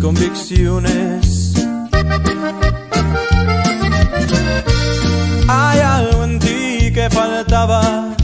convicciones. Hay algo en ti que faltaba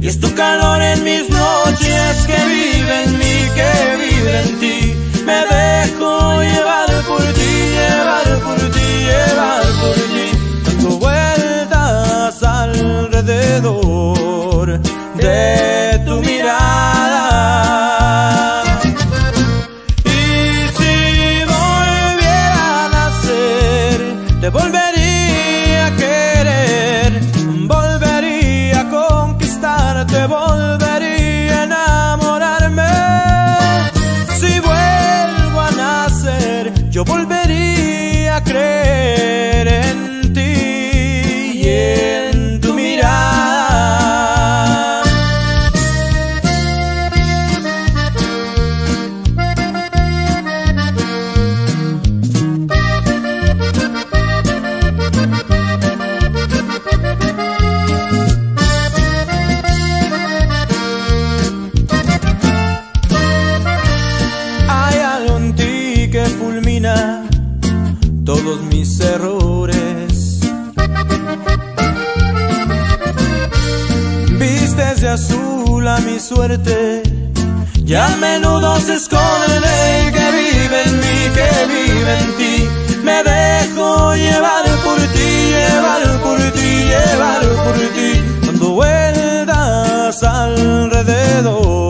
y es tu calor en mis noches que vive en mí, que vive en ti. Me dejo llevar por ti, llevar por ti, llevar por ti. Dando vueltas alrededor suerte y a menudo se esconde el que vive en mí, que vive en ti. Me dejo llevar por ti, llevar por ti, llevar por ti. Cuando vueltas alrededor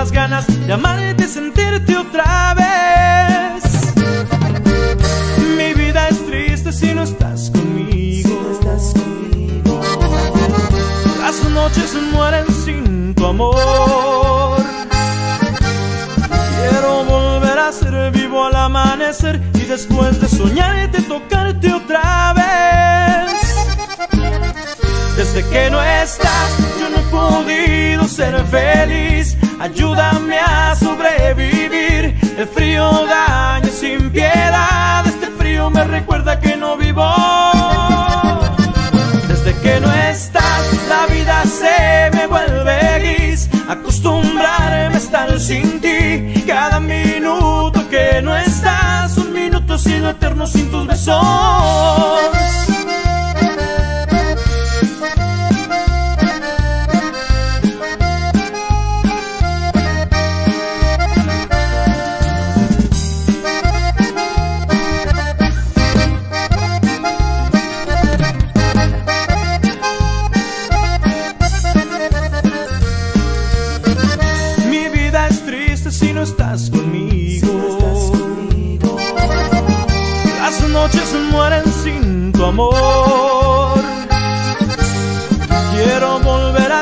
las ganas de amarte y sentirte otra vez. Mi vida es triste si no estás conmigo. Las noches mueren sin tu amor. Quiero volver a ser vivo al amanecer y después de soñarte tocarte otra vez. Desde que no estás, yo no he podido ser feliz. Ayúdame a sobrevivir. El frío daña sin piedad. Este frío me recuerda que no vivo. Desde que no estás, la vida se me vuelve gris. Acostumbrarme a estar sin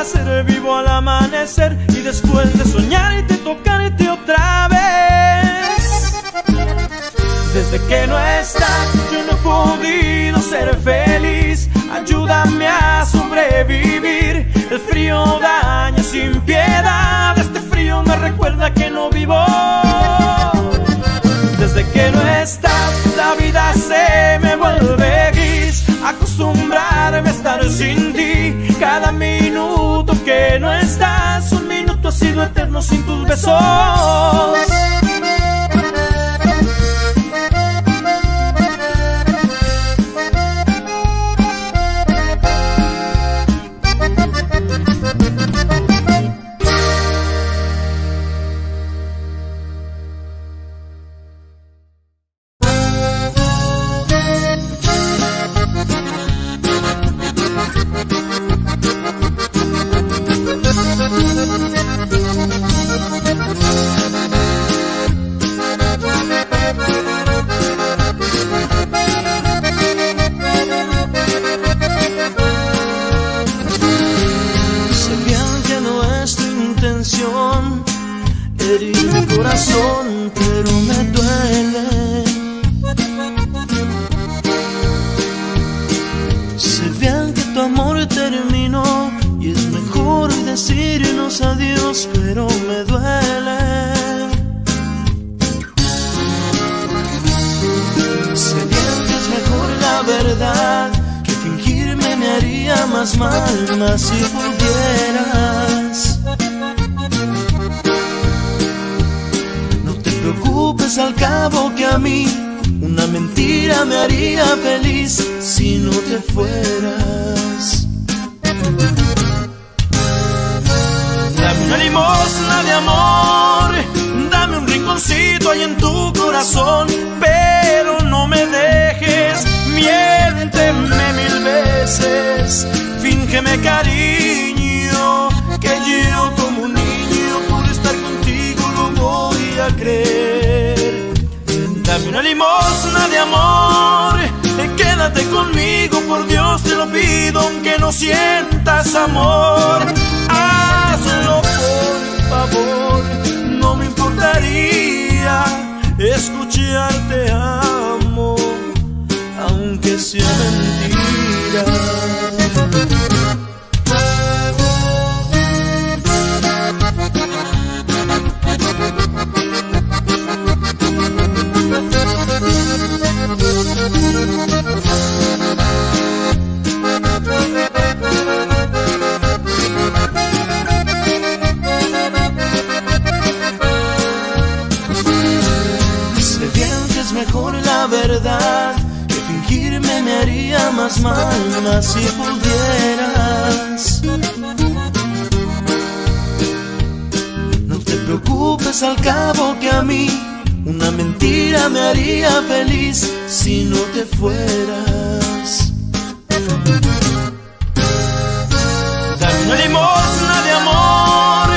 ser vivo al amanecer y después de soñarte tocarte otra vez. Desde que no estás, yo no he podido ser feliz. Ayúdame a sobrevivir. El frío daña sin piedad. Este frío me recuerda que no vivo. Desde que no estás, la vida se me vuelve gris. Acostumbrarme a estar sin ti. Cada minuto que no estás, un minuto ha sido eterno sin tus besos. pero me duele. Sé bien es mejor la verdad que fingirme me haría más mal, más si volvieras. No te preocupes, al cabo que a mí una mentira me haría feliz si no te fueras. Una limosna de amor, dame un rinconcito ahí en tu corazón, pero no me dejes, miénteme mil veces, fíngeme cariño, que yo como un niño por estar contigo lo voy a creer. Dame una limosna de amor, quédate conmigo, por Dios te lo pido, aunque no sientas amor. Hazlo importaría escucharte amo, aunque sea mentira. Verdad que fingirme me haría más mal, más si pudieras. No te preocupes al cabo que a mí una mentira me haría feliz si no te fueras. Dame una limosna de amor,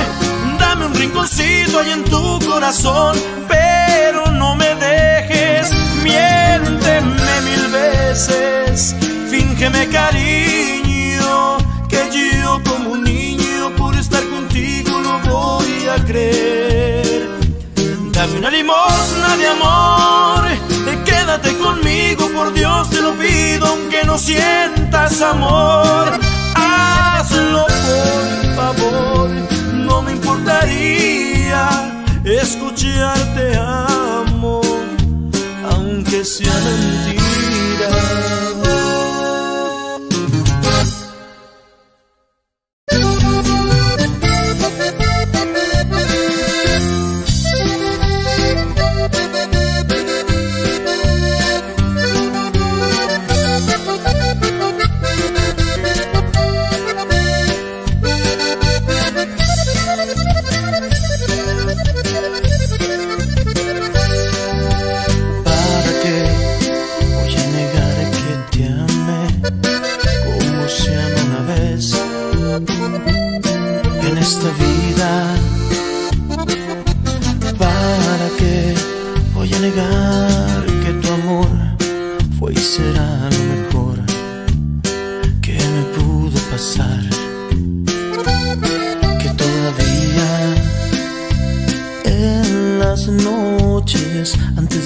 dame un rinconcito ahí en tu corazón, pero fíngeme cariño, que yo como un niño por estar contigo lo voy a creer. Dame una limosna de amor, quédate conmigo, por Dios te lo pido, aunque no sientas amor, hazlo por favor, no me importaría escucharte amo aunque sea mentira.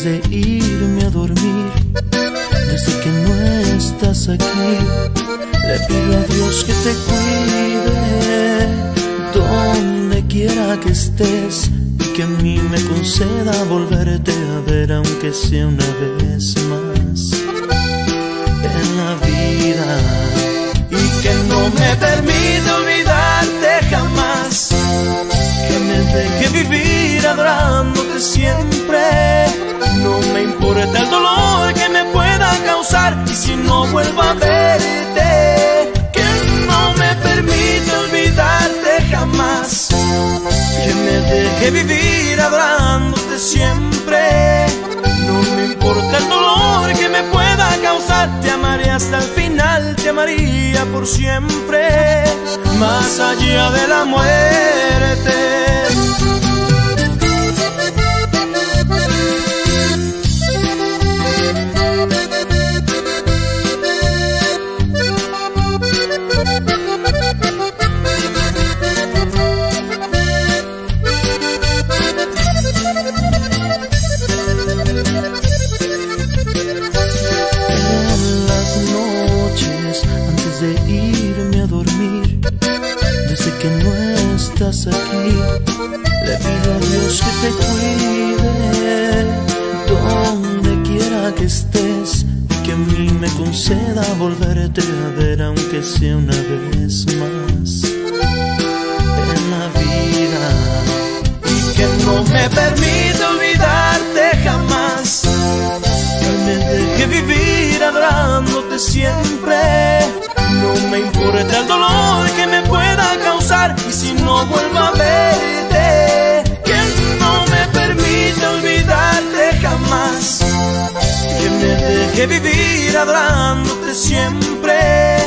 de irme a dormir. Desde que no estás aquí, le pido a Dios que te cuide donde quiera que estés y que a mí me conceda volverte a ver, aunque sea una vez más en la vida. Y que no me permita olvidarte jamás, que me deje vivir adorándote siempre. No me importa el dolor que me pueda causar y si no vuelvo a verte, que no me permita olvidarte jamás. Que me deje vivir hablándote siempre. No me importa el dolor que me pueda causar, te amaré hasta el final, te amaría por siempre, más allá de la muerte. Le pido a Dios que te cuide donde quiera que estés y que a mí me conceda volverte a ver aunque sea una vez más en la vida y que no me permita olvidarte jamás. Que me deje vivir adorándote siempre me importa el dolor que me pueda causar y si no vuelvo a verte que no me permite olvidarte jamás que me deje vivir adorándote siempre.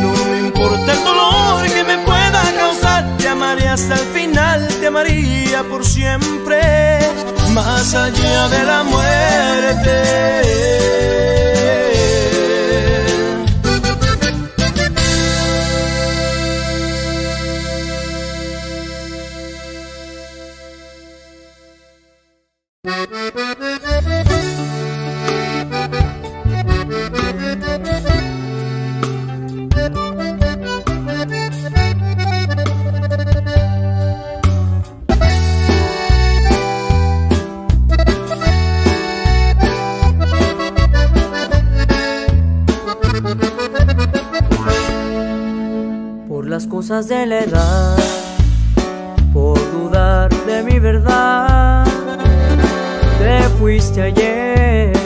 No me importa el dolor que me pueda causar, te amaré hasta el final, te amaría por siempre, más allá de la muerte. De la edad, por dudar de mi verdad, te fuiste ayer.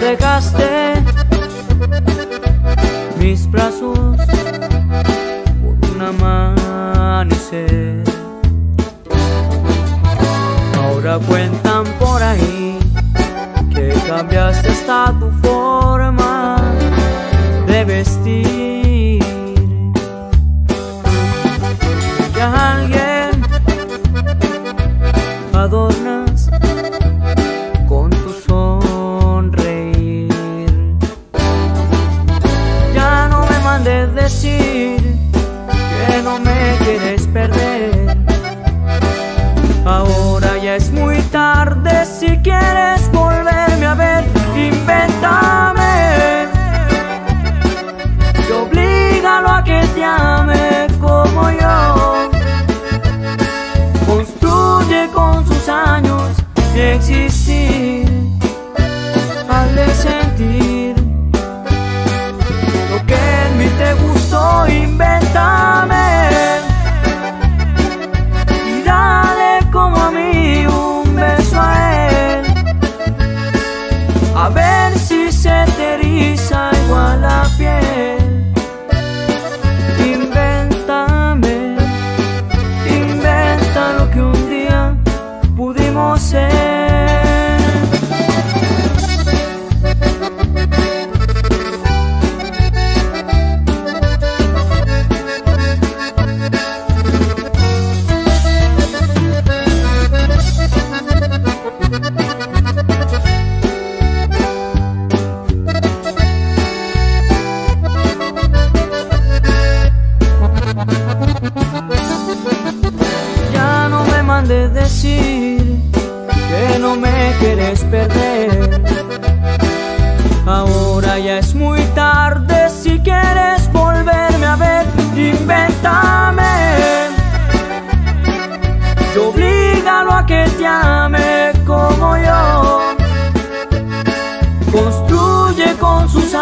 Dejaste mis brazos por un amanecer. Ahora cuentan por ahí que cambiaste hasta tu sim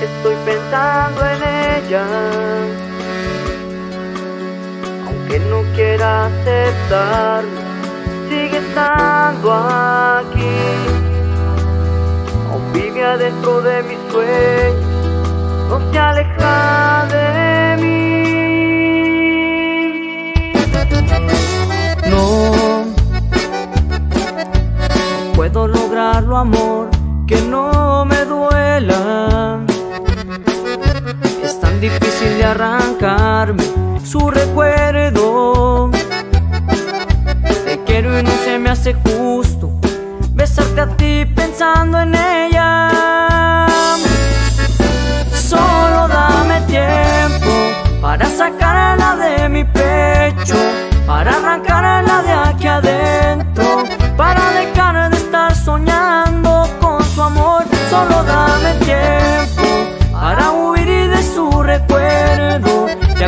estoy pensando en ella. Aunque no quiera aceptarlo, sigue estando aquí. Aún vive adentro de mis sueños, no se aleja de mí. No, no puedo lograrlo, amor que no me duela. Es tan difícil de arrancarme su recuerdo. Te quiero y no se me hace justo besarte a ti pensando en ella. solo dame tiempo para huir de su recuerdo. Te